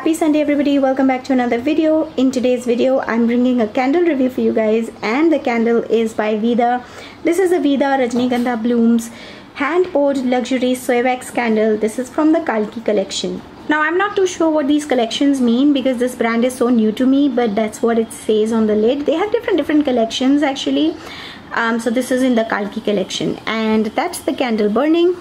happy Sunday everybody. Welcome back to another video. In today's video I'm bringing a candle review for you guys and the candle is by Veedaa. This is a Veedaa Rajnigandha Blooms hand poured luxury soy wax candle. This is from the Kalki collection. Now I'm not too sure what these collections mean because this brand is so new to me but that's what it says on the lid. They have different different collections actually. Um, so this is in the Kalki collection and that's the candle burning.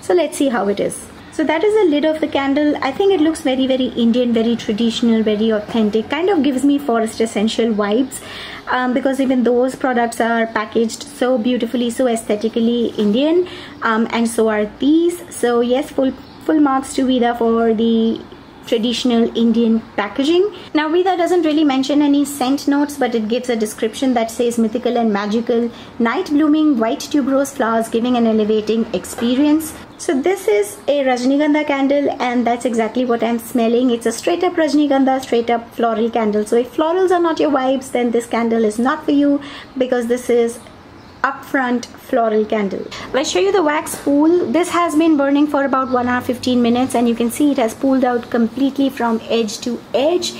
So let's see how it is so that is the lid of the candle. I think it looks very, very Indian, very traditional, very authentic. Kind of gives me Forest Essential vibes um, because even those products are packaged so beautifully, so aesthetically Indian. Um, and so are these. So yes, full full marks to Veedaa for the traditional Indian packaging. Now Veedaa doesn't really mention any scent notes but it gives a description that says mythical and magical, night blooming white tuberose flowers giving an elevating experience. So this is a Rajnigandha candle and that's exactly what I'm smelling. It's a straight up Rajnigandha, straight up floral candle. So if florals are not your vibes then this candle is not for you because this is upfront floral candle. Let's show you the wax pool. This has been burning for about 1 hour 15 minutes and you can see it has pulled out completely from edge to edge.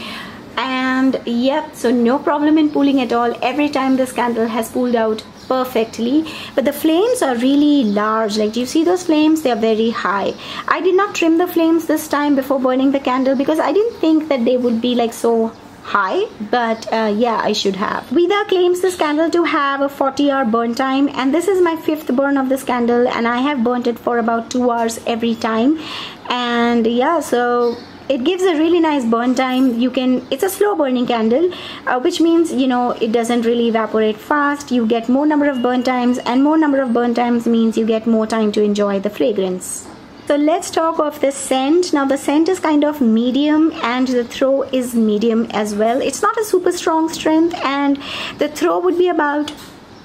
And yep so no problem in pulling at all. Every time this candle has pulled out perfectly. But the flames are really large. Like do you see those flames? They are very high. I did not trim the flames this time before burning the candle because i didn't think that they would be like so high but uh, yeah I should have. Veedaa claims this candle to have a 40 hour burn time and this is my fifth burn of this candle and I have burnt it for about two hours every time. And yeah so it gives a really nice burn time. You can it's a slow burning candle uh, which means you know it doesn't really evaporate fast. You get more number of burn times and more number of burn times means you get more time to enjoy the fragrance so let's talk of the scent. Now the scent is kind of medium and the throw is medium as well. It's not a super strong strength and the throw would be about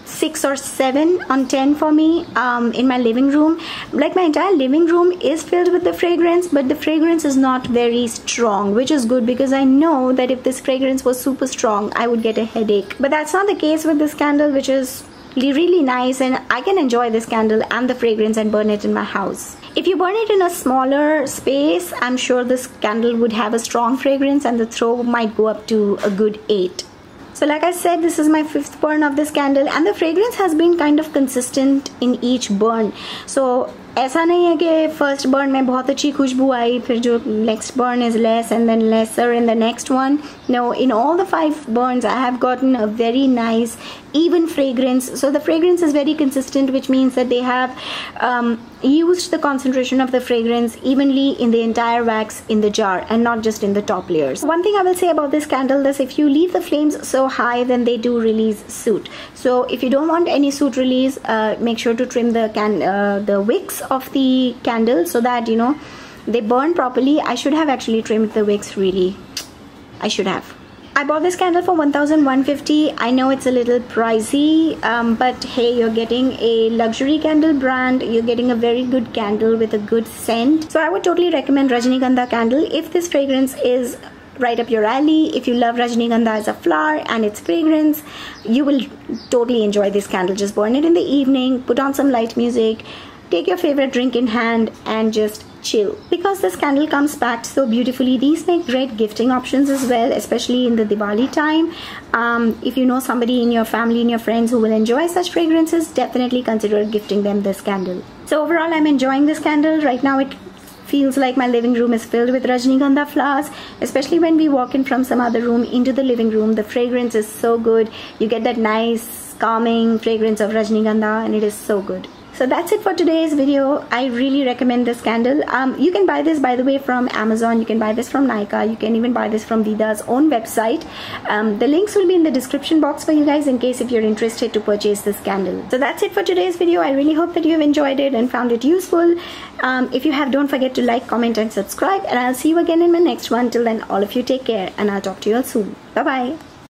six or seven on ten for me um, in my living room like my entire living room is filled with the fragrance but the fragrance is not very strong which is good because I know that if this fragrance was super strong I would get a headache but that's not the case with this candle which is really nice and I can enjoy this candle and the fragrance and burn it in my house if you burn it in a smaller space, I'm sure this candle would have a strong fragrance and the throw might go up to a good 8. So like I said, this is my fifth burn of this candle and the fragrance has been kind of consistent in each burn. So ऐसा नहीं है कि first burn में बहुत अच्छी खुशबू आई फिर जो next burn is less and then laser in the next one no in all the five Burns I have gotten a very nice even fragrance. So the fragrance is very consistent which means that they have um, used the concentration of the fragrance evenly in the entire wax in the jar and not just in the top layers. One thing i will say about this candle is if you leave the flames so high then they do release soot. So if you don't want any soot release uh, make sure to trim the can uh, the wicks of the candle so that you know they burn properly. I should have actually trimmed the wicks really. I should have I bought this candle for 1150 I know it's a little pricey um, but hey you're getting a luxury candle brand. You're getting a very good candle with a good scent. So I would totally recommend Rajnigandha candle if this fragrance is right up your alley. If you love Rajnigandha as a flower and its fragrance you will totally enjoy this candle. Just burn it in the evening put on some light music Take your favorite drink in hand and just chill. Because this candle comes packed so beautifully, these make great gifting options as well, especially in the Diwali time. Um, if you know somebody in your family and your friends who will enjoy such fragrances, definitely consider gifting them this candle. So overall, I'm enjoying this candle. Right now, it feels like my living room is filled with Rajnigandha flowers, especially when we walk in from some other room into the living room. The fragrance is so good. You get that nice, calming fragrance of Rajnigandha and it is so good so that's it for today's video. I really recommend this candle. Um, you can buy this by the way from amazon. You can buy this from Nykaa. You can even buy this from Veedaa's own website. Um, the links will be in the description box for you guys in case if you're interested to purchase this candle. So that's it for today's video. I really hope that you have enjoyed it and found it useful. Um, if you have don't forget to like comment and subscribe. And i'll see you again in my next one. Till then all of you take care and i'll talk to you all soon. Bye bye